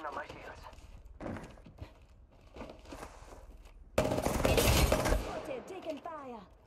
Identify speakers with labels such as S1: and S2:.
S1: Closing on my heels.
S2: Taking fire.